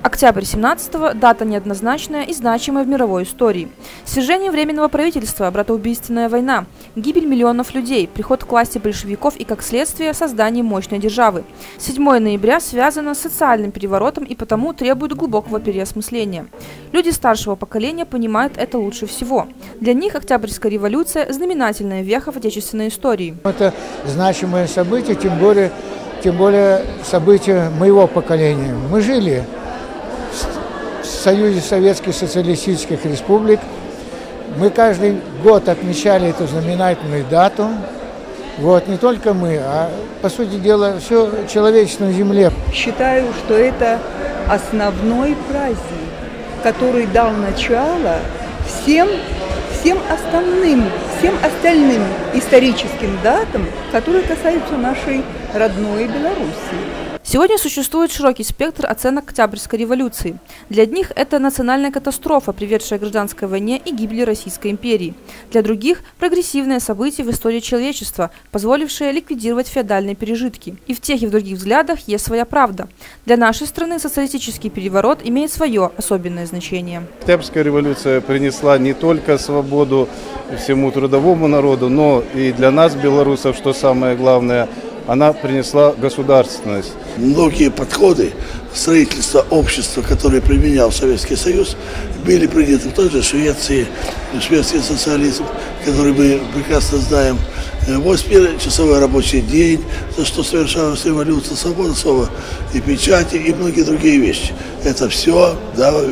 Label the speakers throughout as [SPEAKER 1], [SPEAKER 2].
[SPEAKER 1] Октябрь 17-го – дата неоднозначная и значимая в мировой истории. Свержение Временного правительства, братоубийственная война, гибель миллионов людей, приход к власти большевиков и, как следствие, создание мощной державы. 7 ноября связано с социальным переворотом и потому требует глубокого переосмысления. Люди старшего поколения понимают это лучше всего. Для них Октябрьская революция – знаменательная веха в отечественной истории.
[SPEAKER 2] Это значимое событие, тем более, тем более событие моего поколения. Мы жили Союзе Советских Социалистических Республик. Мы каждый год отмечали эту знаменательную дату. Вот, не только мы, а, по сути дела, все человечество на Земле.
[SPEAKER 3] Считаю, что это основной праздник, который дал начало всем, всем остальным, всем остальным историческим датам, которые касаются нашей родной Белоруссии.
[SPEAKER 1] Сегодня существует широкий спектр оценок Октябрьской революции. Для одних это национальная катастрофа, приведшая к гражданской войне и гибели Российской империи. Для других – прогрессивное событие в истории человечества, позволившее ликвидировать феодальные пережитки. И в тех и в других взглядах есть своя правда. Для нашей страны социалистический переворот имеет свое особенное значение.
[SPEAKER 4] Октябрьская революция принесла не только свободу всему трудовому народу, но и для нас, белорусов, что самое главное – она принесла государственность.
[SPEAKER 5] Многие подходы строительства общества, которые применял Советский Союз, были приняты в той же Швеции, шведский социализм, который мы прекрасно знаем, 8-часовой рабочий день, за что совершалась революция, свобода слова и печати и многие другие вещи. Это все дала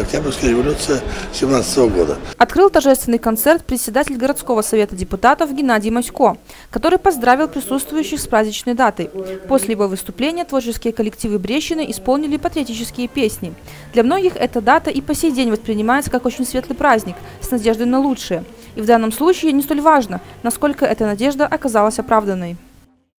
[SPEAKER 5] Октябрьская революция 17 года.
[SPEAKER 1] Открыл торжественный концерт председатель городского совета депутатов Геннадий Масько, который поздравил присутствующих с праздничной датой. После его выступления творческие коллективы Брещины исполнили патриотические песни. Для многих эта дата и по сей день воспринимается как очень светлый праздник, с надеждой на лучшее. И в данном случае не столь важно, насколько эта надежда оказалась оправданной.